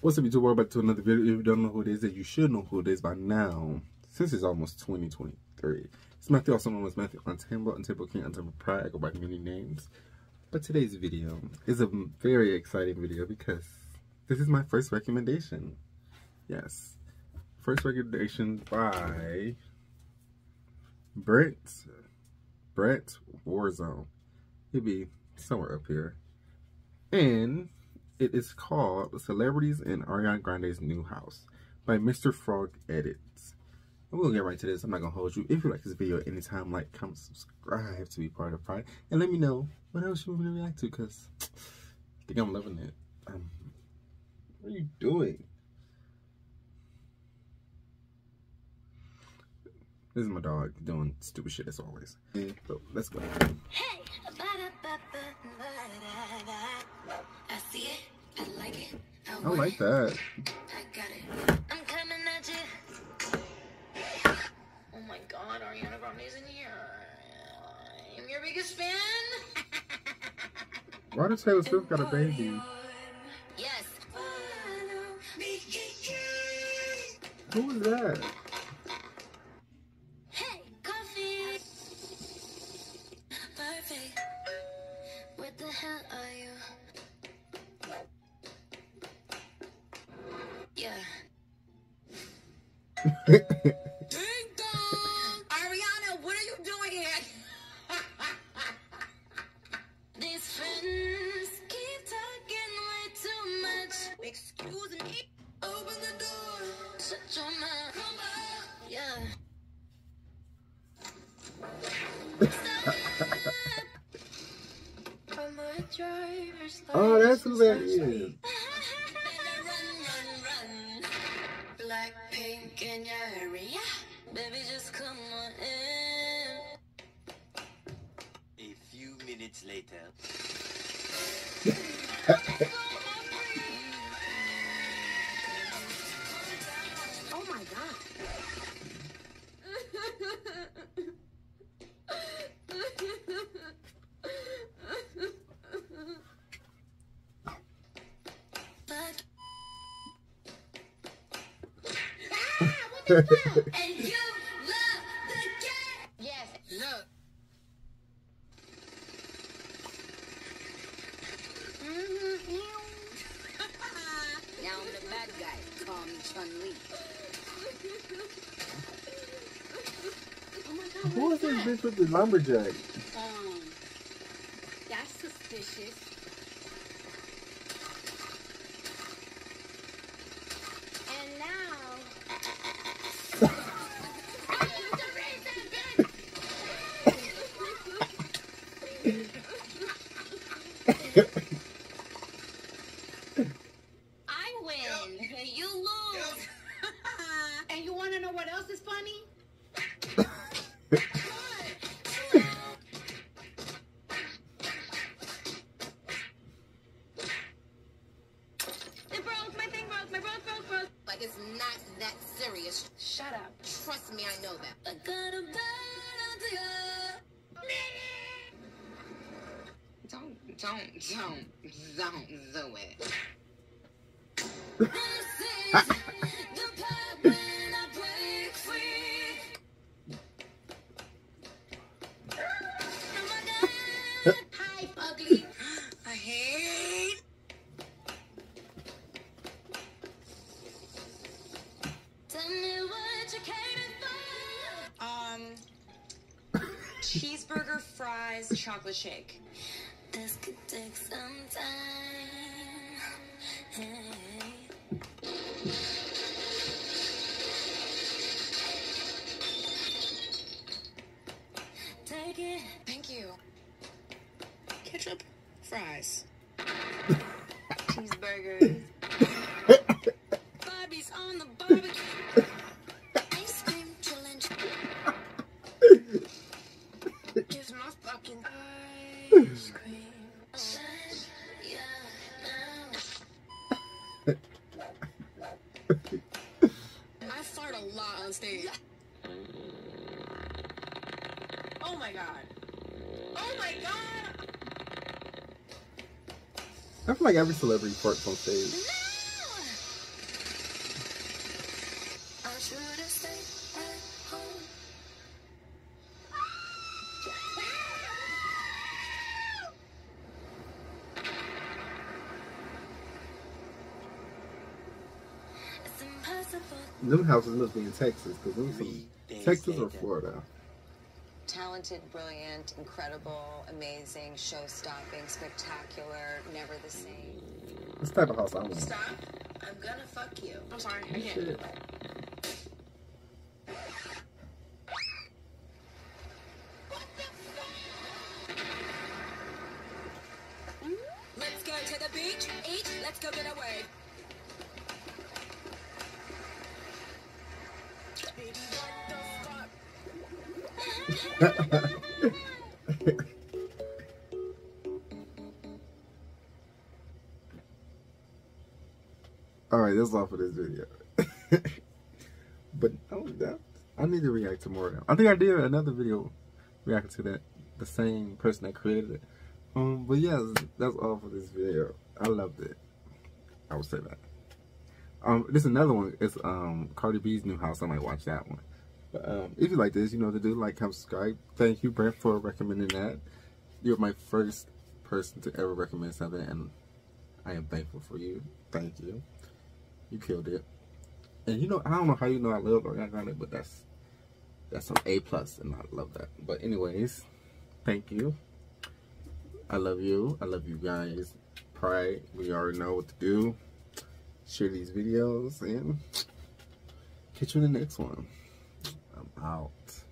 What's up, YouTube? Welcome back to another video. If you don't know who it is, then you should know who it is by now. Since it's almost 2023. It's Matthew, also known as Matthew Untamable, Untamable King, Untamable Pride. I go by many names. But today's video is a very exciting video because this is my first recommendation. Yes. First recommendation by Brent. Brent Warzone. He'll be somewhere up here. And it is called Celebrities in Ariana Grande's New House by Mr. Frog Edits. And we'll get right to this. I'm not going to hold you. If you like this video anytime, like, comment, subscribe to be part of Pride. And let me know what else you want me to react to because I think I'm loving it. Um, what are you doing? This is my dog doing stupid shit as always. So let's go. Hey, see it. I like it. I, I like that. I got it. I'm coming at you. Oh my God, Ariana Grande's in here. I'm your biggest fan. Why does Taylor Swift got a baby? Yes. Who is that? Ding dong! Ariana, what are you doing here? These friends keep talking way too much. Excuse me. Open the door. Shut your mouth. Come on. Yeah. I'm a driver's Oh, that's who that is. Minutes later. Oh my god. But- and you love the cat. Yes, look. now I'm the bad guy. Call me Chun Li. Oh my god. Who is this bitch with the lumberjack? Um, that's suspicious. And now. I win. You lose. And you want to know what else is funny? Shut up. Trust me, I know that. I got a bad idea. Don't, don't, don't, don't do it. Cheeseburger, fries, chocolate shake. This could take some time. Hey. Take it. Thank you. Ketchup, fries. Cheeseburger. Bobby's on the barbecue. I fart a lot on stage. Oh my god. Oh my god. I feel like every celebrity farts on stage. Them houses must be in Texas because them some Texas or Florida. Talented, brilliant, incredible, amazing, show stopping, spectacular, never the same. This type of house I want. Stop. I'm gonna fuck you. I'm sorry. I can't. Shit. Let's go to the beach, eat, let's go get away. All right, that's all for this video. but oh, that, I need to react to more them. I think I did another video reacting to that the same person that created it. Um, but yeah, that's all for this video. I loved it. I would say that. Um, there's another one. It's um Cardi B's new house. I might watch that one. Um, if you like this, you know to do. Like, comment, subscribe. Thank you, Brent, for recommending that. You're my first person to ever recommend something, and I am thankful for you. Thank you. You killed it. And you know, I don't know how you know I love Ariana but that's that's an A plus, and I love that. But anyways, thank you. I love you. I love you guys. Pride. We already know what to do. Share these videos and catch you in the next one. I'm out.